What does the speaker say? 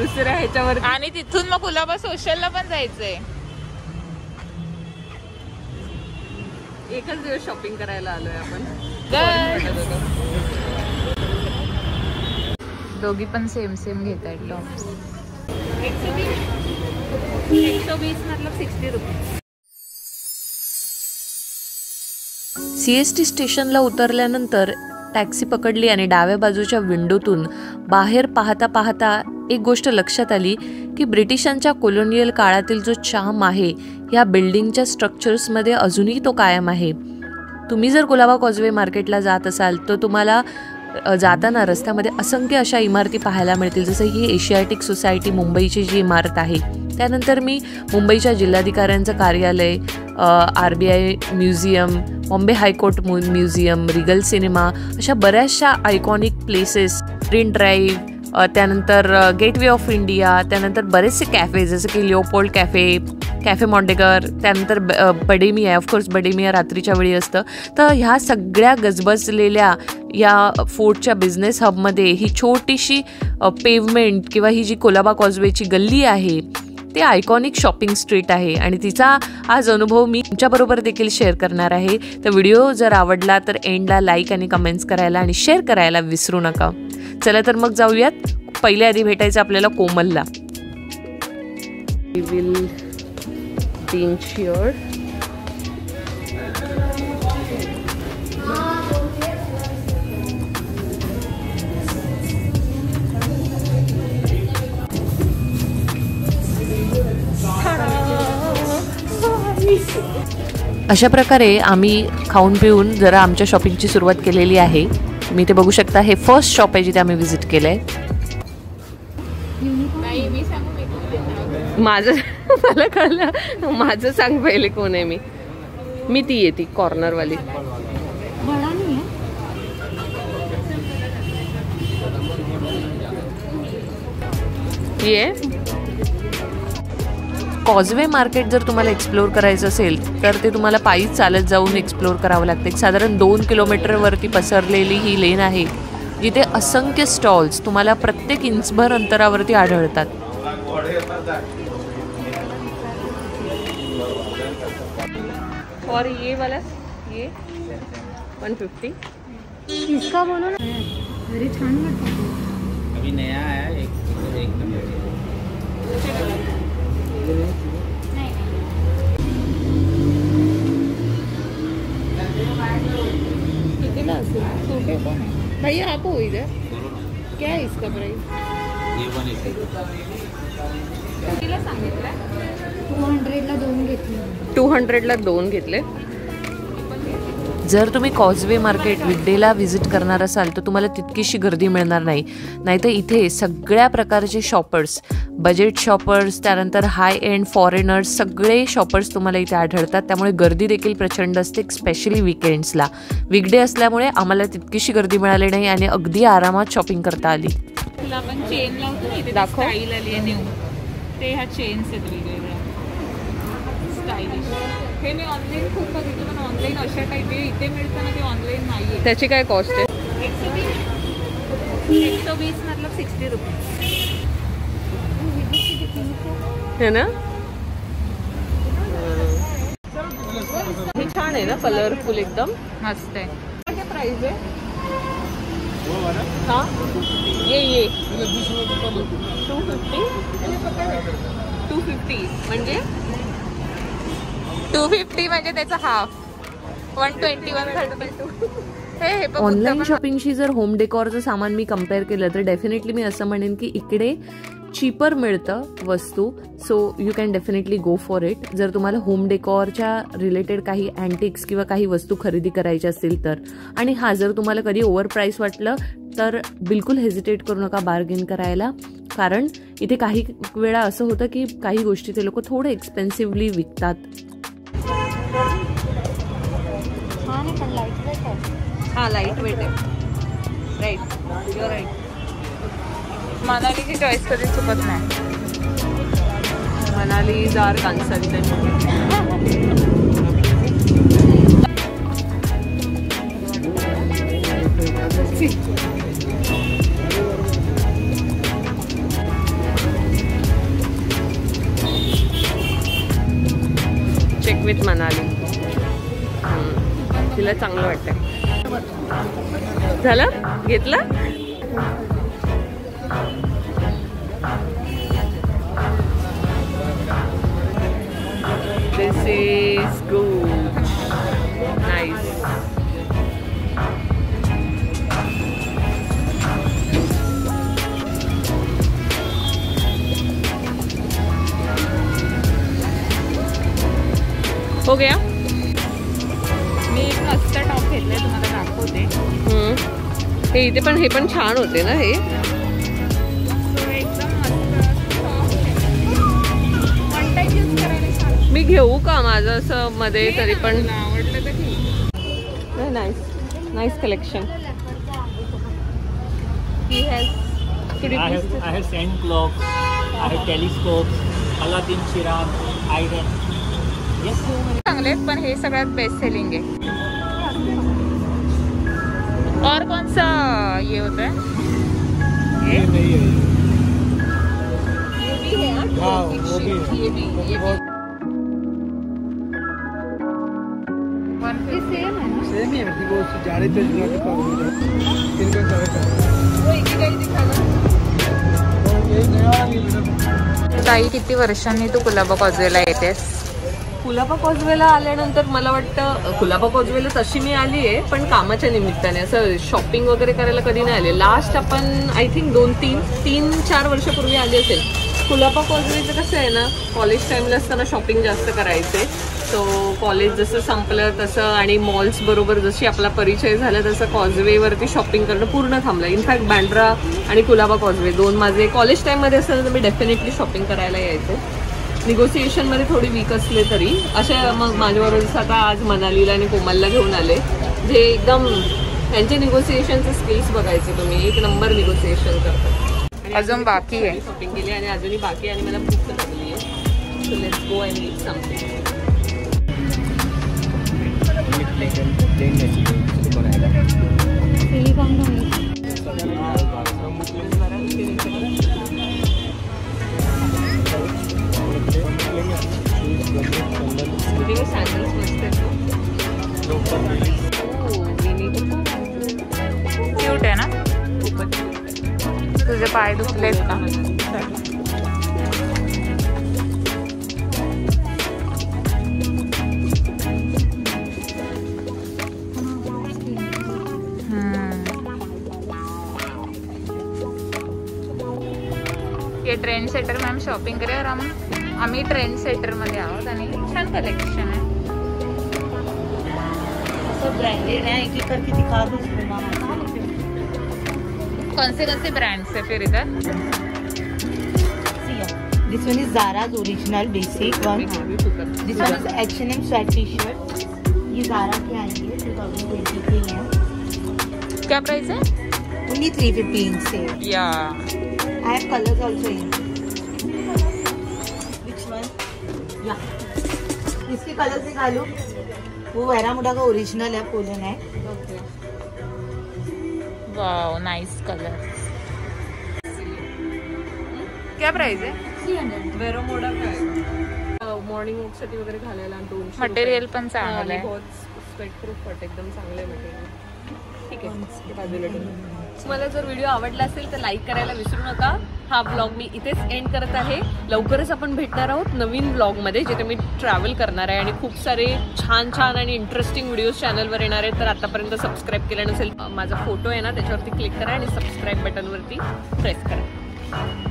दुसऱ्या ह्याच्यावर आणि तिथून मग कुलाबा सोशलला पण जायचंय. एकच दिवस शॉपिंग करायला आलोय आपण. दोघी पण सेम सेम घेत आहेत टॉप्स एक सौ वीस मतलब sixty rupees C S T स्टेशनला उतरल्यानंतर टॅक्सी पकडली आणि डाव्या बाजूच्या विंडोतून बाहेर पाहता पाहता एक गोष्ट लक्षात आली की ब्रिटिशांच्या कोलोनियल काळातील जो चाम आहे या बिल्डिंगच्या स्ट्रक्चर्समध्ये अजूनही तो कायम आहे. तुम्ही जर गुलाबा कॉजवे मार्केटला जात असाल तर तुम्हाला जाताना रस्त्यामध्ये असंख्य अशा इमारती पाहायला मिळतील. जसं ही एशियाटिक सोसायटी मुंबईची जी इमारत आहे. त्यानंतर मी मुंबईच्या जिल्हाधिकाऱ्यांचं कार्यालय R B I museum Bombay high court mu museum Regal cinema अशा बऱ्याचशा आयकॉनिक प्लेसेस प्रिंट ड्राईव्ह त्यानंतर गेटवे ऑफ इंडिया त्यानंतर बरेचसे कॅफे जसं की लिओपोल्ड कॅफे कॅफे मॉन्डेगर त्यानंतर ब- अ, बडेमिया ऑफकोर्स बडेमिया रात्रीच्या वेळी असतं. तर ह्या सगळ्या गजबजलेल्या या फोर्टच्या बिझनेस हबमध्ये ही छोटीशी पेवमेंट किंवा ही जी कोलाबा कॉजवेची गल्ली आहे ते आयकॉनिक शॉपिंग स्ट्रीट आहे. आणि तिचा आज अनुभव मी तुमच्याबरोबर देखील शेअर करणार आहे. तर व्हिडिओ जर आवडला तर एंडला लाईक आणि कमेंट्स करायला आणि शेअर करायला विसरू नका. चला तर मग जाऊयात. पहिल्या आधी भेटायचं आपल्याला कोमलला. विल तीन शिअर अशा प्रकारे आम्ही खाऊन पिऊन जरा आमच्या शॉपिंगची सुरुवात केलेली आहे. मी ते बघू शकता हे फर्स्ट शॉप आहे जिथे आम्ही व्हिजिट केलं आहे? माझं मला कळलं. माझं सांग पहिले कोण आहे मी. मी ती येते कॉर्नरवाली. ये कॉजवे मार्केट जर तुम्हाला एक्सप्लोअर करायचं असेल तर ते तुम्हाला पायीच चालत जाऊन एक्सप्लोअर करावं लागते. साधारण दोन किलोमीटरवरती पसरलेली ही लेन आहे जिथे असंख्य स्टॉल्स तुम्हाला प्रत्येक इंचभर अंतरावरती आढळतात. और ये वाला ये वन फिफ्टी इसका बोलो ना। अरे छान अभी नया आया है एक एक सूट का। भैया आप हो इधर। क्या है इसका प्राइस ये सांगितलं टू हंड्रेडला दोन घेतले. टू हंड्रेडला दोन घेतले. जर तुम्ही कॉजवे मार्केट विड्डेला व्हिजिट करणार असाल तर तुम्हाला तितकीशी गर्दी मिळणार नाही. नाहीतर इथे सगळ्या प्रकारचे शॉपर्स बजेट शॉपर्स त्यानंतर हाय एंड फॉरेनर्स सगळे शॉपर्स तुम्हाला इथे आढळतात. त्यामुळे गर्दी देखील प्रचंड असते स्पेशली विकेंड्सला विकडे असल्यामुळे आम्हाला तितकीशी गर्दी मिळाली नाही आणि अगदी आरामात शॉपिंग करता आली. दाखव. ते ह्या चेन्स आहेत स्टाईलिश हे मी ऑनलाईन खूप बघितलं पण ऑनलाईन अशा टाईप आहे इथे मिळतं ना ते ऑनलाईन नाही आहे त्याची काय कॉस्ट आहे? एक सौ बीस एक सौ बीस मतलब सिक्स्टी रुपीज है ना? हे छान आहे ना कलरफुल एकदम. मस्त आहे. काय प्राइस आहे? हा? ये ये. टू फिफ्टी टू फिफ्टी म्हणजे? टू फिफ्टी म्हणजे त्याचा half one twenty one thirty two बघ ऑनलाईन. शॉपिंगशी जर होम डेकॉरचं सामान मी कंपेअर केलं तर डेफिनेटली मी असं म्हणेन की इकडे चीपर मिळतं वस्तू so you can definitely go for it जर तुम्हाला होम डेकॉरच्या रिलेटेड काही अँटिक्स किंवा काही वस्तू खरेदी करायच्या असतील तर. आणि हा जर तुम्हाला कधी ओव्हर प्राईस वाटलं तर बिलकुल हेजिटेट करू नका बार्गेन करायला. कारण इथे काही वेळा असं होतं की काही गोष्टी ते लोक थोडं एक्सपेन्सिव्हली विकतात. हा लाइट वेट आहे. राईट युअर राईट मनालीची चॉईस कधी चुकत नाही. मनाली जार कांसारी चेक विथ मनाली. तिला चांगलं वाटतं झालं? घेतलं? दिस इज गुड नाईस हो गया. मी मस्त टॉप घेतले तुम्हाला. हम्म. हे इथे पण हे पण छान होते ना हे. मी घेऊ का माझं असं मध्ये तरी पण. Nice nice collection He has I have I have sand clocks. I have telescopes. Aladdin Chirag. Iron. Yes. चांगले आहेत, पण हे सगळ्यात बेस्ट सेलिंग आहे और कौन सा ये होता है? ये नहीं है ये। भी है हाँ, वो भी है। ये भी ये भी। वन सेम है सेम ही है कि वो जाड़े पे जुड़ा के पास हो जाए इनका सारे का वो एक ही का दिखाना यही नया वाला नहीं मैडम ताई किती वर्षांनी तू कुलाबा कॉजवेला येतेस कुलाबा कॉजवेला आल्यानंतर मला वाटतं कुलाबा कॉजवेला तशी मी आली आहे पण कामाच्या निमित्ताने. असं शॉपिंग वगैरे करायला कधी नाही आले. लास्ट आपण आय थिंक दोन तीन तीन चार वर्षापूर्वी आली असेल. कुलाबा कॉजवेचं कसं आहे ना कॉलेज टाईमला असताना शॉपिंग जास्त करायचे. सो कॉलेज जसं संपलं तसं आणि मॉल्स बरोबर जशी आपला परिचय झाला तसं कॉजवेवरती शॉपिंग करणं पूर्ण थांबलं. इनफॅक्ट बँड्रा आणि कुलाबा कॉजवे दोन माझे कॉलेज टाईममध्ये असताना तर मी डेफिनेटली शॉपिंग करायला यायचे. निगोसिएशनमध्ये थोडी वीक असले तरी अशा मग जसं आता आज मनालीला आणि कोमलला घेऊन आले जे एकदम त्यांचे निगोसिएशनचे स्किल्स बघायचे तुम्ही एक नंबर निगोसिएशन करतात. अजून बाकी आहे. शॉपिंग केली आणि अजूनही बाकी आहे आणि मला भूक लागली आहे. So let's go and something तुझे पाय दुखलेत का ये ट्रेंड सेटर मॅम शॉपिंग करे और हम आम्ही ट्रेंड सेटरमध्ये आहोत आणि छान कलेक्शन आहे. सब ब्रांडेड है एक एक करके दिखा दो कौन से कौन से ब्रांड्स है फिर इधर? This one is Zara's original basic one. This one is H&M sweat T shirt ये Zara के 2020 के ही हैं। क्या प्राइस है? ओनली 350 इन से। या। I have colours also in which one या इसके कलर्स दिखा लो। वो वेरामुडा का ओरिजिनल है पोलन है। वाओ नाइस कलर क्या प्राइस है वेरोमोडा काय? मॉर्निंग वॉकसाठी वगैरे घालायला दोनशे मटेरियल पण चांगलं आहे. स्वेट प्रूफ एकदम चांगलं आहे मटेरियल ठीक आहे. बाजूला. तुम्हाला जर व्हिडिओ आवडला असेल तर लाईक करायला विसरू नका. हा ब्लॉग मी इथेच एंड करत आहे. लवकरच आपण भेटणार आहोत नवीन ब्लॉगमध्ये जिथे मी ट्रॅव्हल करणार आहे आणि खूप सारे छान छान आणि इंटरेस्टिंग व्हिडिओज चॅनलवर येणार आहेत. तर आतापर्यंत सबस्क्राईब केलं नसेल माझा फोटो आहे ना त्याच्यावरती क्लिक करा आणि सबस्क्राईब बटनवरती प्रेस करा.